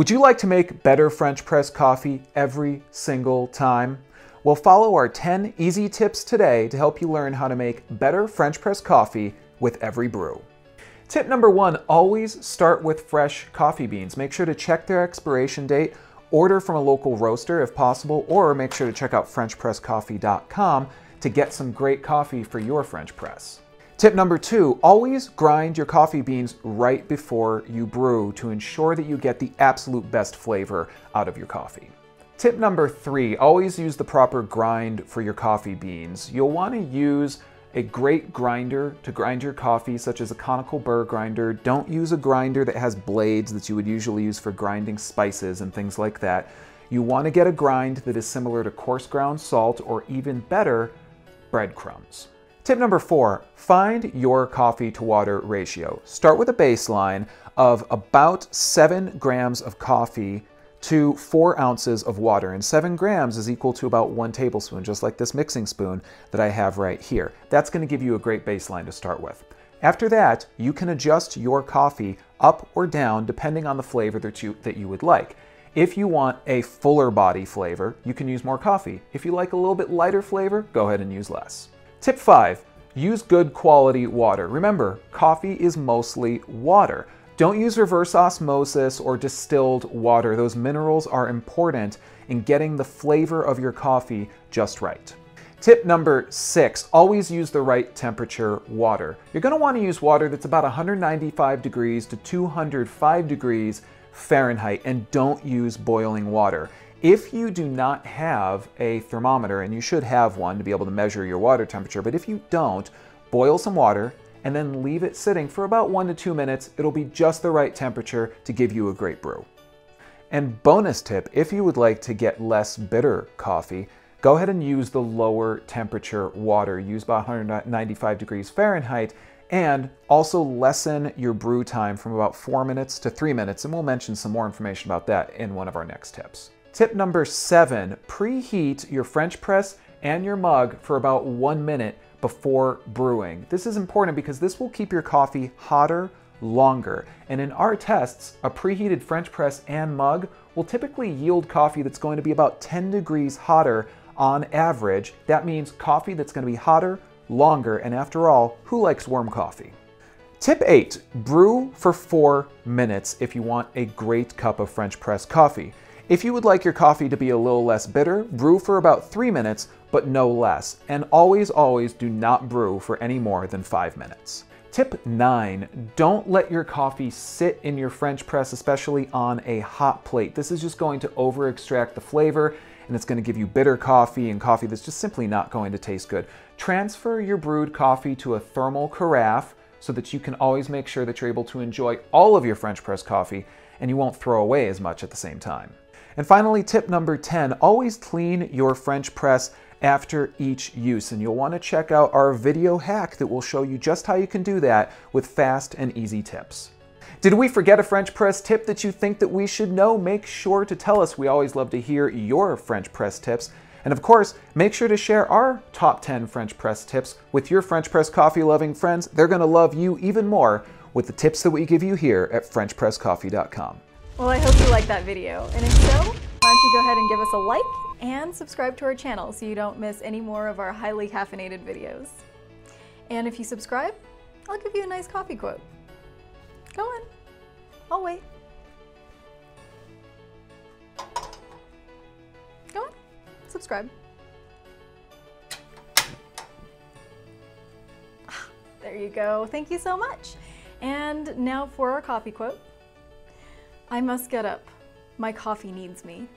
Would you like to make better French press coffee every single time? Well, follow our 10 easy tips today to help you learn how to make better French press coffee with every brew. Tip number one, always start with fresh coffee beans. Make sure to check their expiration date, order from a local roaster if possible, or make sure to check out FrenchPressCoffee.com to get some great coffee for your French press. Tip number two, always grind your coffee beans right before you brew to ensure that you get the absolute best flavor out of your coffee. Tip number three, always use the proper grind for your coffee beans. You'll want to use a great grinder to grind your coffee, such as a conical burr grinder. Don't use a grinder that has blades that you would usually use for grinding spices and things like that. You want to get a grind that is similar to coarse ground salt or even better, breadcrumbs. Tip number four, find your coffee to water ratio. Start with a baseline of about seven grams of coffee to four ounces of water. And seven grams is equal to about one tablespoon, just like this mixing spoon that I have right here. That's gonna give you a great baseline to start with. After that, you can adjust your coffee up or down depending on the flavor that you, that you would like. If you want a fuller body flavor, you can use more coffee. If you like a little bit lighter flavor, go ahead and use less. Tip five, use good quality water. Remember, coffee is mostly water. Don't use reverse osmosis or distilled water. Those minerals are important in getting the flavor of your coffee just right. Tip number six, always use the right temperature water. You're gonna wanna use water that's about 195 degrees to 205 degrees Fahrenheit and don't use boiling water. If you do not have a thermometer, and you should have one to be able to measure your water temperature, but if you don't, boil some water and then leave it sitting for about one to two minutes. It'll be just the right temperature to give you a great brew. And bonus tip, if you would like to get less bitter coffee, go ahead and use the lower temperature water. Use about 195 degrees Fahrenheit and also lessen your brew time from about four minutes to three minutes. And we'll mention some more information about that in one of our next tips. Tip number seven, preheat your French press and your mug for about one minute before brewing. This is important because this will keep your coffee hotter longer. And in our tests, a preheated French press and mug will typically yield coffee that's going to be about 10 degrees hotter on average. That means coffee that's going to be hotter, longer, and after all, who likes warm coffee? Tip 8. Brew for 4 minutes if you want a great cup of French press coffee. If you would like your coffee to be a little less bitter, brew for about three minutes, but no less. And always, always do not brew for any more than five minutes. Tip nine, don't let your coffee sit in your French press, especially on a hot plate. This is just going to over extract the flavor and it's gonna give you bitter coffee and coffee that's just simply not going to taste good. Transfer your brewed coffee to a thermal carafe so that you can always make sure that you're able to enjoy all of your French press coffee and you won't throw away as much at the same time. And finally, tip number 10, always clean your French press after each use. And you'll want to check out our video hack that will show you just how you can do that with fast and easy tips. Did we forget a French press tip that you think that we should know? Make sure to tell us. We always love to hear your French press tips. And of course, make sure to share our top 10 French press tips with your French press coffee loving friends. They're going to love you even more with the tips that we give you here at FrenchPressCoffee.com. Well, I hope you liked that video. And if so, why don't you go ahead and give us a like and subscribe to our channel so you don't miss any more of our highly caffeinated videos. And if you subscribe, I'll give you a nice coffee quote. Go on. I'll wait. Go on. Subscribe. There you go. Thank you so much. And now for our coffee quote. I must get up. My coffee needs me.